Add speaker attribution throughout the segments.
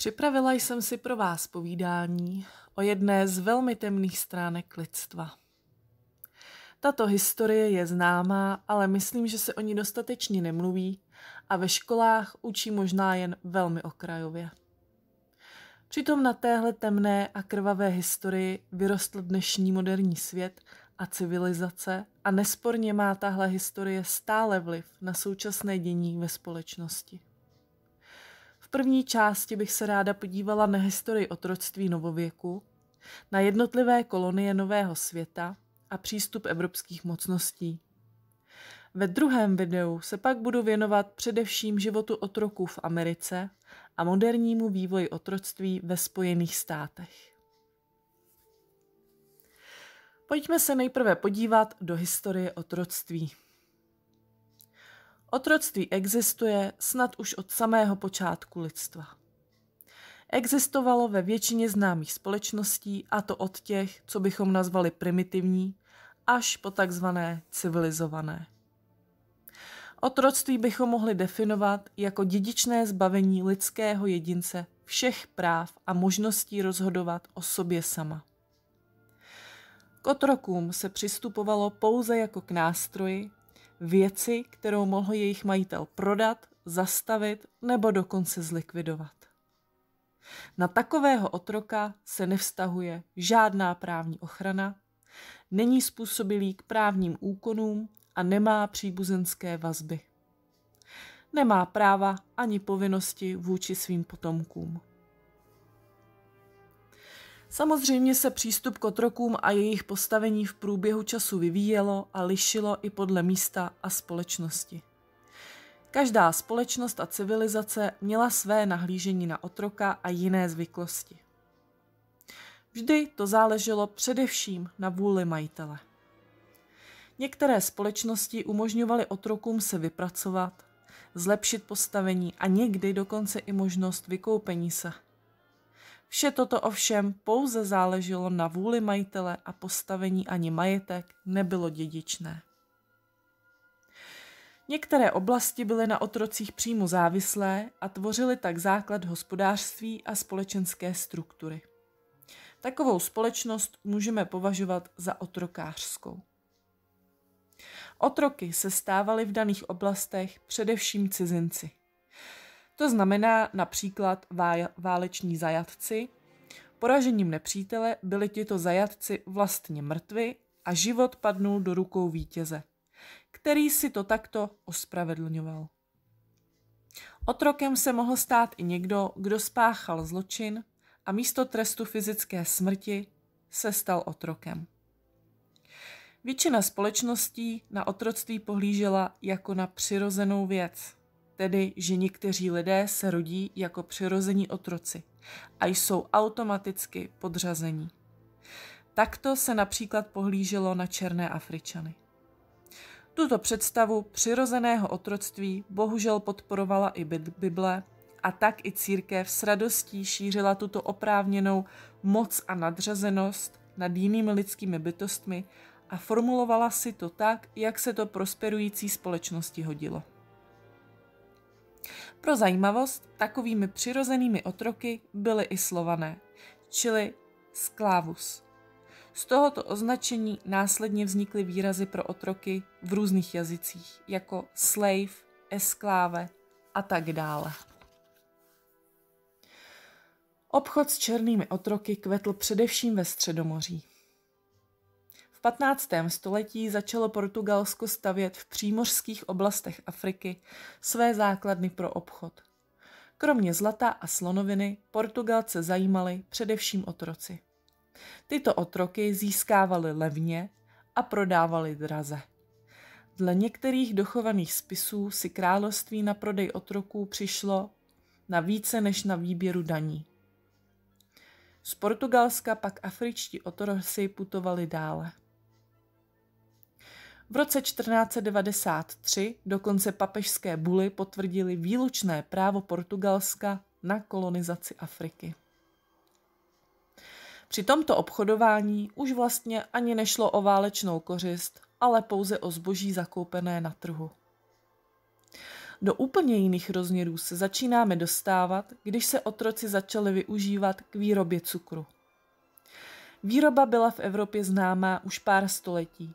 Speaker 1: Připravila jsem si pro vás povídání o jedné z velmi temných stránek lidstva. Tato historie je známá, ale myslím, že se o ní dostatečně nemluví a ve školách učí možná jen velmi okrajově. Přitom na téhle temné a krvavé historii vyrostl dnešní moderní svět a civilizace a nesporně má tahle historie stále vliv na současné dění ve společnosti. V první části bych se ráda podívala na historii otroctví novověku, na jednotlivé kolonie nového světa a přístup evropských mocností. Ve druhém videu se pak budu věnovat především životu otroků v Americe a modernímu vývoji otroctví ve Spojených státech. Pojďme se nejprve podívat do historie otroctví. Otroctví existuje snad už od samého počátku lidstva. Existovalo ve většině známých společností, a to od těch, co bychom nazvali primitivní, až po takzvané civilizované. Otroctví bychom mohli definovat jako dědičné zbavení lidského jedince všech práv a možností rozhodovat o sobě sama. K otrokům se přistupovalo pouze jako k nástroji, věci, kterou mohl jejich majitel prodat, zastavit nebo dokonce zlikvidovat. Na takového otroka se nevztahuje žádná právní ochrana, není způsobilý k právním úkonům a nemá příbuzenské vazby. Nemá práva ani povinnosti vůči svým potomkům. Samozřejmě se přístup k otrokům a jejich postavení v průběhu času vyvíjelo a lišilo i podle místa a společnosti. Každá společnost a civilizace měla své nahlížení na otroka a jiné zvyklosti. Vždy to záleželo především na vůli majitele. Některé společnosti umožňovaly otrokům se vypracovat, zlepšit postavení a někdy dokonce i možnost vykoupení se. Vše toto ovšem pouze záleželo na vůli majitele a postavení ani majetek nebylo dědičné. Některé oblasti byly na otrocích přímo závislé a tvořily tak základ hospodářství a společenské struktury. Takovou společnost můžeme považovat za otrokářskou. Otroky se stávaly v daných oblastech především cizinci. To znamená například váleční zajatci. Poražením nepřítele byli tito zajatci vlastně mrtvi a život padnul do rukou vítěze, který si to takto ospravedlňoval. Otrokem se mohl stát i někdo, kdo spáchal zločin a místo trestu fyzické smrti se stal otrokem. Většina společností na otroctví pohlížela jako na přirozenou věc, tedy že někteří lidé se rodí jako přirození otroci a jsou automaticky podřazení. Takto se například pohlíželo na černé Afričany. Tuto představu přirozeného otroctví bohužel podporovala i Bible a tak i církev s radostí šířila tuto oprávněnou moc a nadřazenost nad jinými lidskými bytostmi a formulovala si to tak, jak se to prosperující společnosti hodilo. Pro zajímavost, takovými přirozenými otroky byly i slované, čili sklavus. Z tohoto označení následně vznikly výrazy pro otroky v různých jazycích, jako slave, eskláve a tak dále. Obchod s černými otroky kvetl především ve Středomoří. V 15. století začalo Portugalsko stavět v přímořských oblastech Afriky své základny pro obchod. Kromě zlata a slonoviny Portugalce zajímali především otroci. Tyto otroky získávali levně a prodávali draze. Dle některých dochovaných spisů si království na prodej otroků přišlo na více než na výběru daní. Z Portugalska pak afričtí otroci putovali dále. V roce 1493 dokonce papežské buly potvrdili výlučné právo Portugalska na kolonizaci Afriky. Při tomto obchodování už vlastně ani nešlo o válečnou kořist, ale pouze o zboží zakoupené na trhu. Do úplně jiných rozměrů se začínáme dostávat, když se otroci začali využívat k výrobě cukru. Výroba byla v Evropě známá už pár století.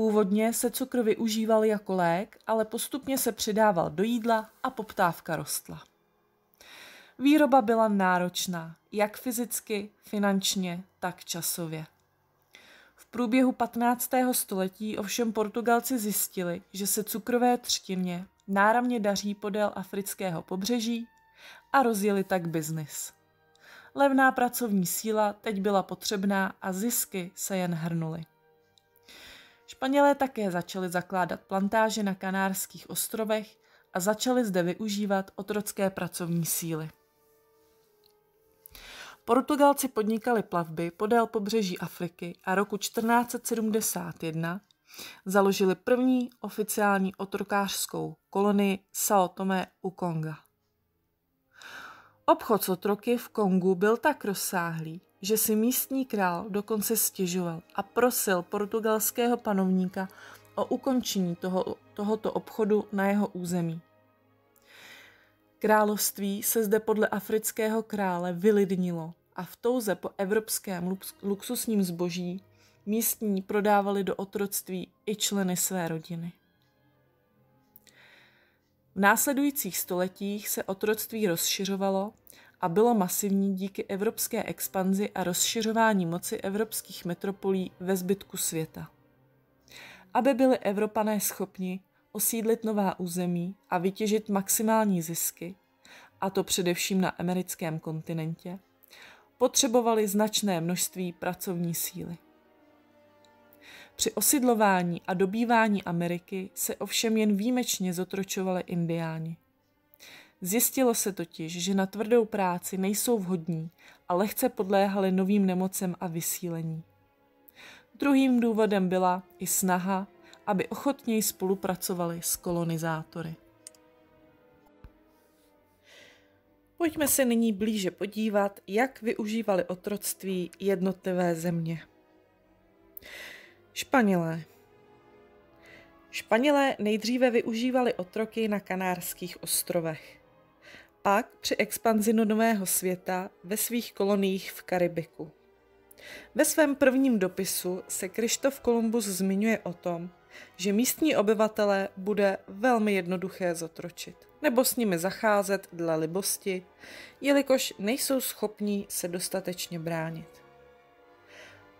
Speaker 1: Původně se cukr využíval jako lék, ale postupně se přidával do jídla a poptávka rostla. Výroba byla náročná, jak fyzicky, finančně, tak časově. V průběhu 15. století ovšem Portugalci zjistili, že se cukrové třtině náramně daří podél afrického pobřeží a rozjeli tak biznis. Levná pracovní síla teď byla potřebná a zisky se jen hrnuly. Španělé také začali zakládat plantáže na Kanárských ostrovech a začali zde využívat otrocké pracovní síly. Portugalci podnikali plavby podél pobřeží Afriky a roku 1471 založili první oficiální otrokářskou kolonii Sao Tome u Konga. Obchod s otroky v Kongu byl tak rozsáhlý, že si místní král dokonce stěžoval a prosil portugalského panovníka o ukončení toho, tohoto obchodu na jeho území. Království se zde podle afrického krále vylidnilo a v touze po evropském luxusním zboží místní prodávali do otroctví i členy své rodiny. V následujících stoletích se otroctví rozšiřovalo a bylo masivní díky evropské expanzi a rozšiřování moci evropských metropolí ve zbytku světa. Aby byli Evropané schopni osídlit nová území a vytěžit maximální zisky, a to především na americkém kontinentě, potřebovali značné množství pracovní síly. Při osidlování a dobývání Ameriky se ovšem jen výjimečně zotročovali indiáni. Zjistilo se totiž, že na tvrdou práci nejsou vhodní a lehce podléhali novým nemocem a vysílení. Druhým důvodem byla i snaha, aby ochotněji spolupracovali s kolonizátory. Pojďme se nyní blíže podívat, jak využívali otroctví jednotlivé země. Španělé. Španělé nejdříve využívali otroky na Kanárských ostrovech. Pak při expanzi nového světa ve svých koloniích v Karibiku. Ve svém prvním dopisu se Krištof Kolumbus zmiňuje o tom, že místní obyvatele bude velmi jednoduché zotročit nebo s nimi zacházet dle libosti, jelikož nejsou schopní se dostatečně bránit.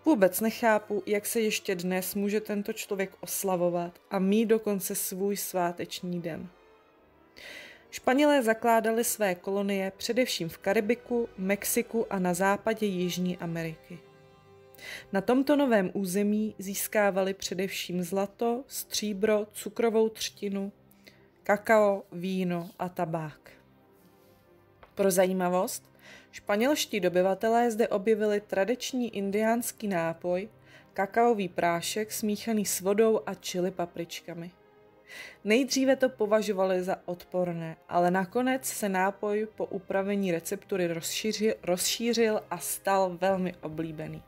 Speaker 1: Vůbec nechápu, jak se ještě dnes může tento člověk oslavovat a mít dokonce svůj sváteční den. Španělé zakládali své kolonie především v Karibiku, Mexiku a na západě Jižní Ameriky. Na tomto novém území získávali především zlato, stříbro, cukrovou třtinu, kakao, víno a tabák. Pro zajímavost, španělští dobyvatelé zde objevili tradiční indiánský nápoj, kakaový prášek smíchaný s vodou a čili papričkami. Nejdříve to považovali za odporné, ale nakonec se nápoj po upravení receptury rozšířil, rozšířil a stal velmi oblíbený.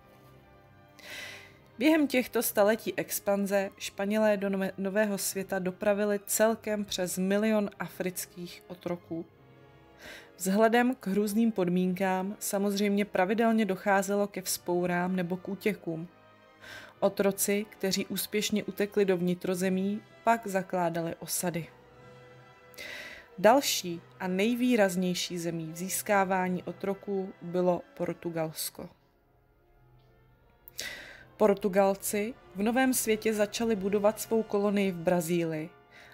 Speaker 1: Během těchto staletí expanze Španělé do Nového světa dopravili celkem přes milion afrických otroků. Vzhledem k hrůzným podmínkám samozřejmě pravidelně docházelo ke vzpourám nebo k útěkům. Otroci, kteří úspěšně utekli do vnitrozemí, pak zakládali osady. Další a nejvýraznější zemí v získávání otroků bylo Portugalsko. Portugalci v Novém světě začali budovat svou kolonii v Brazílii,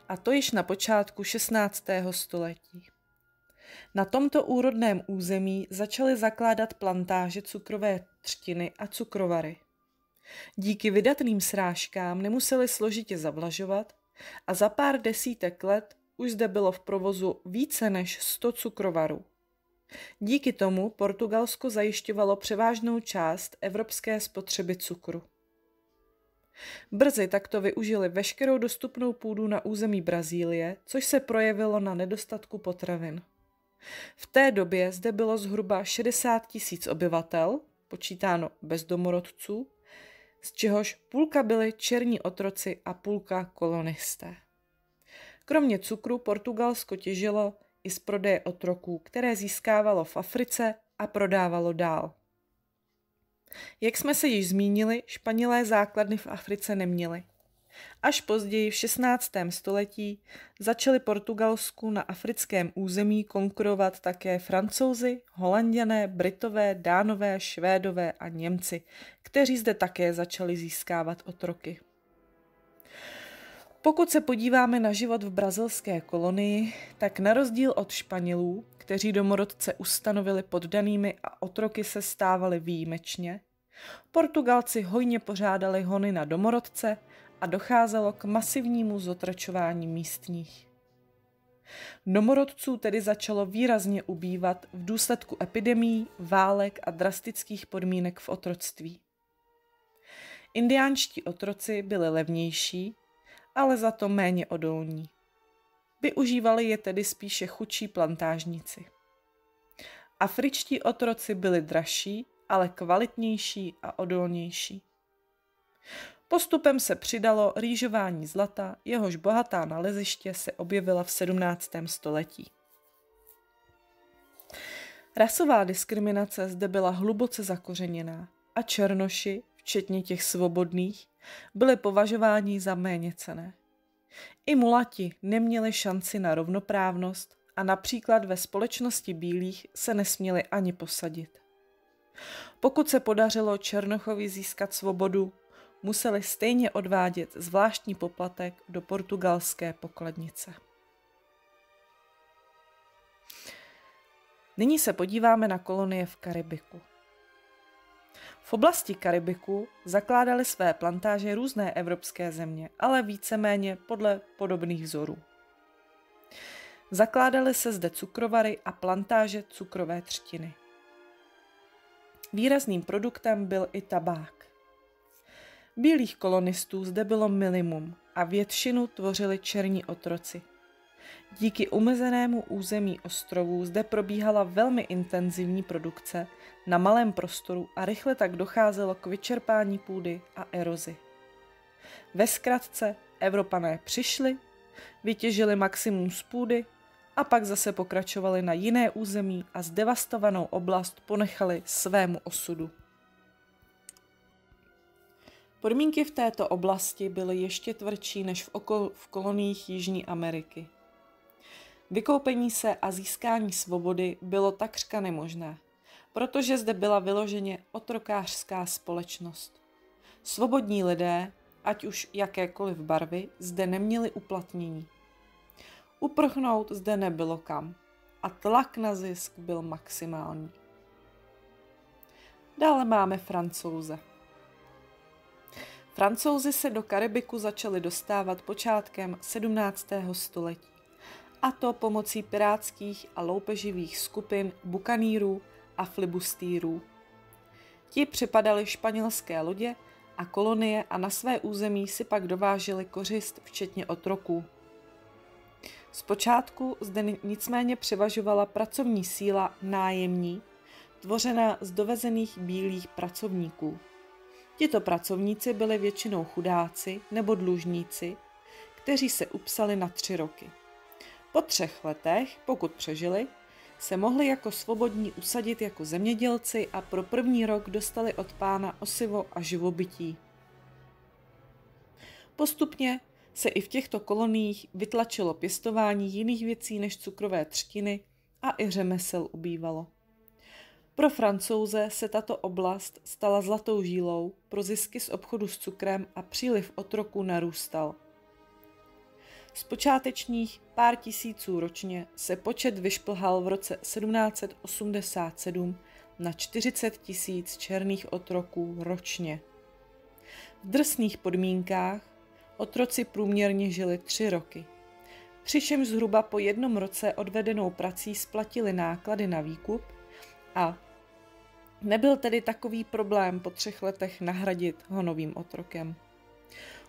Speaker 1: a to již na počátku 16. století. Na tomto úrodném území začali zakládat plantáže cukrové třtiny a cukrovary. Díky vydatným srážkám nemuseli složitě zavlažovat a za pár desítek let už zde bylo v provozu více než 100 cukrovarů. Díky tomu Portugalsko zajišťovalo převážnou část evropské spotřeby cukru. Brzy takto využili veškerou dostupnou půdu na území Brazílie, což se projevilo na nedostatku potravin. V té době zde bylo zhruba 60 tisíc obyvatel, počítáno bez domorodců, z čehož půlka byli černí otroci a půlka kolonisté. Kromě cukru Portugalsko těžilo i z prodeje otroků, které získávalo v Africe a prodávalo dál. Jak jsme se již zmínili, Španělé základny v Africe neměli. Až později v 16. století začali Portugalsku na africkém území konkurovat také francouzi, holanděné, britové, dánové, švédové a Němci, kteří zde také začali získávat otroky. Pokud se podíváme na život v brazilské kolonii, tak na rozdíl od Španělů, kteří domorodce ustanovili poddanými a otroky se stávali výjimečně, Portugalci hojně pořádali hony na domorodce a docházelo k masivnímu zotračování místních. Domorodců tedy začalo výrazně ubývat v důsledku epidemí, válek a drastických podmínek v otroctví. Indiánští otroci byli levnější, ale za to méně odolní. Využívali je tedy spíše chudší plantážníci. Afričtí otroci byli dražší, ale kvalitnější a odolnější. Postupem se přidalo rýžování zlata, jehož bohatá naleziště se objevila v 17. století. Rasová diskriminace zde byla hluboce zakořeněná a černoši, včetně těch svobodných, byli považováni za méně cené. I mulati neměli šanci na rovnoprávnost a například ve společnosti bílých se nesměli ani posadit. Pokud se podařilo Černochovi získat svobodu, museli stejně odvádět zvláštní poplatek do portugalské pokladnice. Nyní se podíváme na kolonie v Karibiku. V oblasti Karibiku zakládaly své plantáže různé evropské země, ale víceméně podle podobných vzorů. Zakládaly se zde cukrovary a plantáže cukrové třtiny. Výrazným produktem byl i tabák. Bílých kolonistů zde bylo minimum a většinu tvořili černí otroci. Díky umezenému území ostrovů zde probíhala velmi intenzivní produkce na malém prostoru a rychle tak docházelo k vyčerpání půdy a erozi. Ve zkratce Evropané přišli, vytěžili maximum z půdy a pak zase pokračovali na jiné území a zdevastovanou oblast ponechali svému osudu. Podmínky v této oblasti byly ještě tvrdší než v, okol- v koloniích Jižní Ameriky. Vykoupení se a získání svobody bylo takřka nemožné, protože zde byla vyloženě otrokářská společnost. Svobodní lidé, ať už jakékoliv barvy, zde neměli uplatnění. Uprchnout zde nebylo kam a tlak na zisk byl maximální. Dále máme francouze. Francouzi se do Karibiku začali dostávat počátkem 17. století, a to pomocí pirátských a loupeživých skupin bukanýrů a flibustýrů. Ti připadali španělské lodě a kolonie a na své území si pak dováželi kořist, včetně otroků. Zpočátku zde nicméně převažovala pracovní síla nájemní, tvořená z dovezených bílých pracovníků. Tito pracovníci byli většinou chudáci nebo dlužníci, kteří se upsali na tři roky. Po třech letech, pokud přežili, se mohli jako svobodní usadit jako zemědělci a pro první rok dostali od pána osivo a živobytí. Postupně se i v těchto koloniích vytlačilo pěstování jiných věcí než cukrové třtiny a i řemesel ubývalo. Pro francouze se tato oblast stala zlatou žílou, pro zisky z obchodu s cukrem a příliv otroků narůstal. Z počátečních pár tisíců ročně se počet vyšplhal v roce 1787 na 40 tisíc černých otroků ročně. V drsných podmínkách otroci průměrně žili tři roky. Přičemž zhruba po jednom roce odvedenou prací splatili náklady na výkup a Nebyl tedy takový problém po třech letech nahradit ho novým otrokem.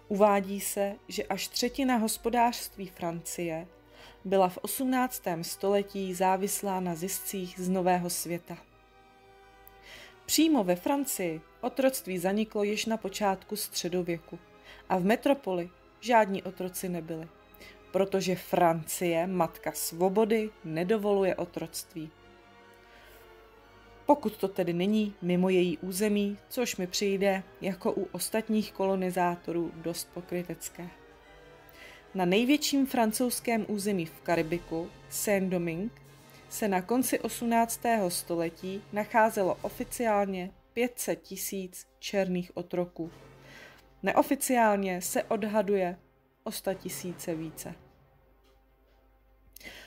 Speaker 1: Uvádí se, že až třetina hospodářství Francie byla v 18. století závislá na ziscích z Nového světa. Přímo ve Francii otroctví zaniklo již na počátku středověku a v metropoli žádní otroci nebyli. protože Francie, matka svobody, nedovoluje otroctví. Pokud to tedy není mimo její území, což mi přijde jako u ostatních kolonizátorů dost pokrytecké. Na největším francouzském území v Karibiku, Saint-Domingue, se na konci 18. století nacházelo oficiálně 500 tisíc černých otroků. Neoficiálně se odhaduje o 100 tisíce více.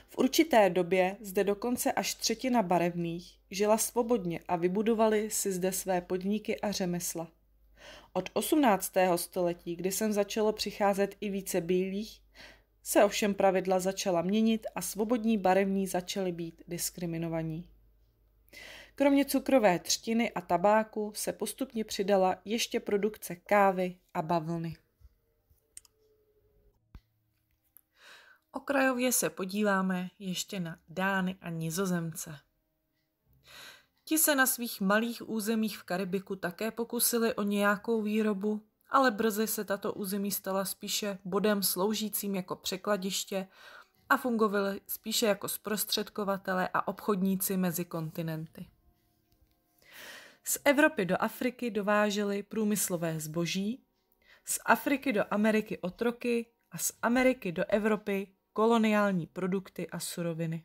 Speaker 1: V určité době zde dokonce až třetina barevných žila svobodně a vybudovali si zde své podniky a řemesla. Od 18. století, kdy sem začalo přicházet i více bílých, se ovšem pravidla začala měnit a svobodní barevní začaly být diskriminovaní. Kromě cukrové třtiny a tabáku se postupně přidala ještě produkce kávy a bavlny. Okrajově se podíváme ještě na Dány a Nizozemce. Ti se na svých malých územích v Karibiku také pokusili o nějakou výrobu, ale brzy se tato území stala spíše bodem sloužícím jako překladiště a fungovaly spíše jako zprostředkovatele a obchodníci mezi kontinenty. Z Evropy do Afriky dováželi průmyslové zboží, z Afriky do Ameriky otroky a z Ameriky do Evropy koloniální produkty a suroviny.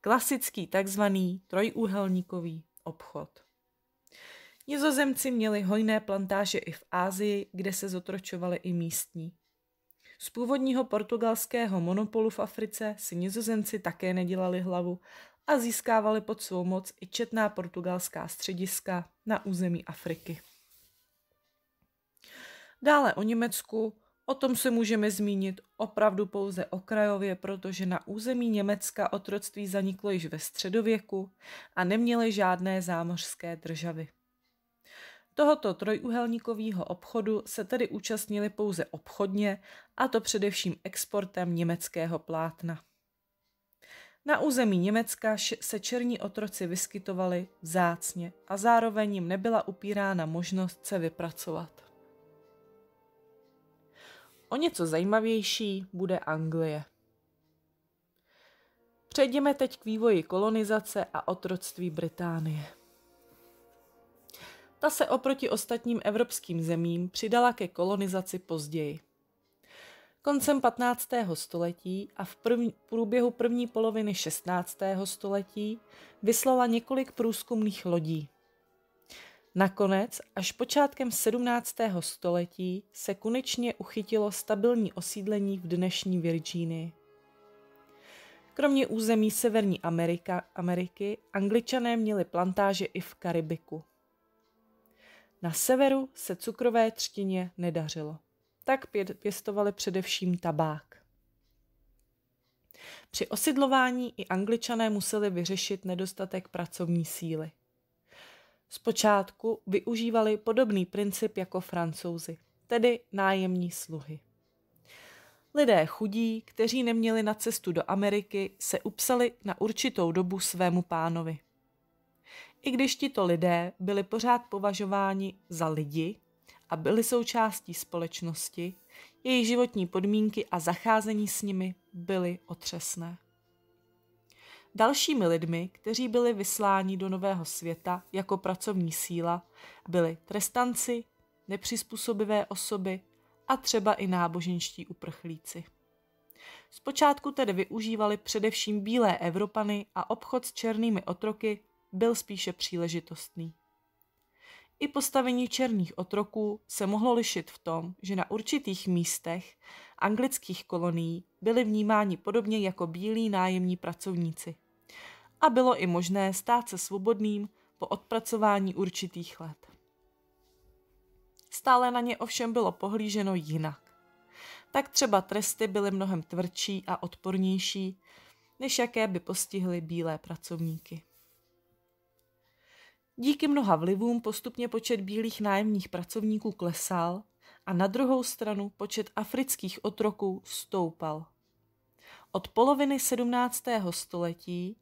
Speaker 1: Klasický takzvaný trojúhelníkový obchod. Nizozemci měli hojné plantáže i v Ázii, kde se zotročovali i místní. Z původního portugalského monopolu v Africe si nizozemci také nedělali hlavu a získávali pod svou moc i četná portugalská střediska na území Afriky. Dále o Německu, o tom se můžeme zmínit opravdu pouze okrajově, protože na území Německa otroctví zaniklo již ve středověku a neměly žádné zámořské državy. Tohoto trojuhelníkového obchodu se tedy účastnili pouze obchodně, a to především exportem německého plátna. Na území Německa se černí otroci vyskytovali vzácně a zároveň jim nebyla upírána možnost se vypracovat. O něco zajímavější bude Anglie. Přejdeme teď k vývoji kolonizace a otroctví Británie. Ta se oproti ostatním evropským zemím přidala ke kolonizaci později. Koncem 15. století a v první, průběhu první poloviny 16. století vyslala několik průzkumných lodí. Nakonec až počátkem 17. století se konečně uchytilo stabilní osídlení v dnešní Virginii. Kromě území Severní Amerika, Ameriky, angličané měli plantáže i v Karibiku. Na severu se cukrové třtině nedařilo. Tak pěstovali především tabák. Při osidlování i angličané museli vyřešit nedostatek pracovní síly. Zpočátku využívali podobný princip jako francouzi, tedy nájemní sluhy. Lidé chudí, kteří neměli na cestu do Ameriky, se upsali na určitou dobu svému pánovi. I když tito lidé byli pořád považováni za lidi a byli součástí společnosti, jejich životní podmínky a zacházení s nimi byly otřesné. Dalšími lidmi, kteří byli vysláni do nového světa jako pracovní síla, byli trestanci, nepřizpůsobivé osoby a třeba i náboženští uprchlíci. Zpočátku tedy využívali především bílé Evropany a obchod s černými otroky byl spíše příležitostný. I postavení černých otroků se mohlo lišit v tom, že na určitých místech anglických kolonií byli vnímáni podobně jako bílí nájemní pracovníci. A bylo i možné stát se svobodným po odpracování určitých let. Stále na ně ovšem bylo pohlíženo jinak. Tak třeba tresty byly mnohem tvrdší a odpornější, než jaké by postihly bílé pracovníky. Díky mnoha vlivům postupně počet bílých nájemních pracovníků klesal a na druhou stranu počet afrických otroků stoupal. Od poloviny 17. století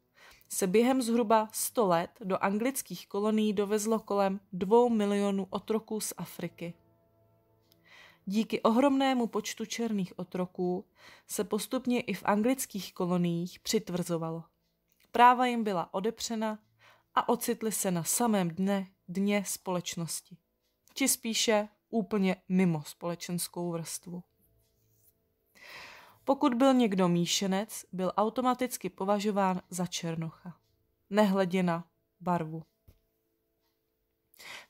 Speaker 1: se během zhruba 100 let do anglických kolonií dovezlo kolem 2 milionů otroků z Afriky. Díky ohromnému počtu černých otroků se postupně i v anglických koloniích přitvrzovalo. Práva jim byla odepřena a ocitli se na samém dne dně společnosti. Či spíše úplně mimo společenskou vrstvu. Pokud byl někdo míšenec, byl automaticky považován za černocha. Nehledě na barvu.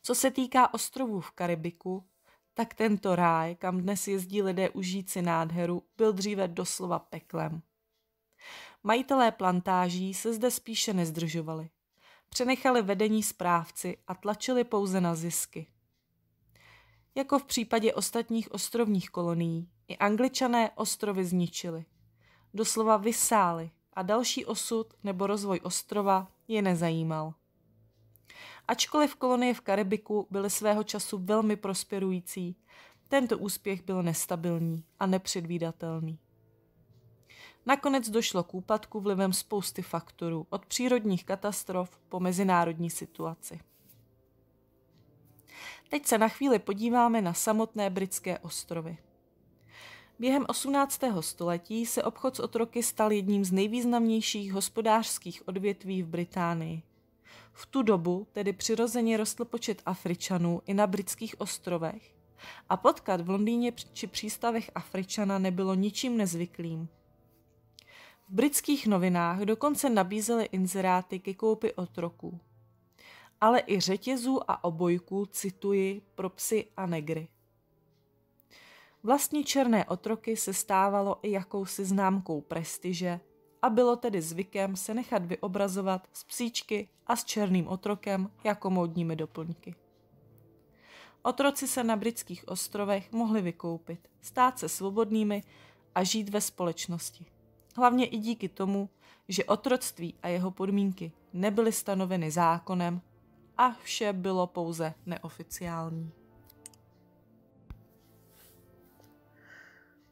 Speaker 1: Co se týká ostrovů v Karibiku, tak tento ráj, kam dnes jezdí lidé užít si nádheru, byl dříve doslova peklem. Majitelé plantáží se zde spíše nezdržovali. Přenechali vedení správci a tlačili pouze na zisky. Jako v případě ostatních ostrovních kolonií, i angličané ostrovy zničili. Doslova vysáli a další osud nebo rozvoj ostrova je nezajímal. Ačkoliv kolonie v Karibiku byly svého času velmi prosperující, tento úspěch byl nestabilní a nepředvídatelný. Nakonec došlo k úpadku vlivem spousty faktorů, od přírodních katastrof po mezinárodní situaci. Teď se na chvíli podíváme na samotné britské ostrovy. Během 18. století se obchod s otroky stal jedním z nejvýznamnějších hospodářských odvětví v Británii. V tu dobu tedy přirozeně rostl počet Afričanů i na britských ostrovech a potkat v Londýně či přístavech Afričana nebylo ničím nezvyklým. V britských novinách dokonce nabízely inzeráty ke koupi otroků. Ale i řetězů a obojků, cituji, pro psy a negry. Vlastní černé otroky se stávalo i jakousi známkou prestiže a bylo tedy zvykem se nechat vyobrazovat z psíčky a s černým otrokem jako módními doplňky. Otroci se na britských ostrovech mohli vykoupit, stát se svobodnými a žít ve společnosti. Hlavně i díky tomu, že otroctví a jeho podmínky nebyly stanoveny zákonem a vše bylo pouze neoficiální.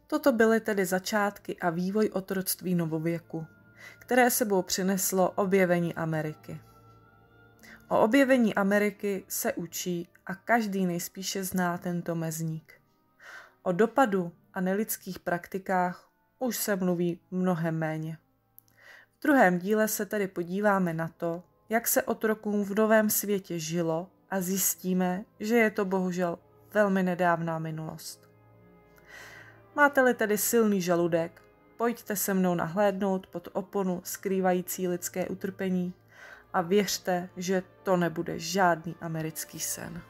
Speaker 1: Toto byly tedy začátky a vývoj otroctví novověku, které sebou přineslo objevení Ameriky. O objevení Ameriky se učí a každý nejspíše zná tento mezník. O dopadu a nelidských praktikách už se mluví mnohem méně. V druhém díle se tedy podíváme na to, jak se otrokům v novém světě žilo a zjistíme, že je to bohužel velmi nedávná minulost. Máte-li tedy silný žaludek, pojďte se mnou nahlédnout pod oponu skrývající lidské utrpení a věřte, že to nebude žádný americký sen.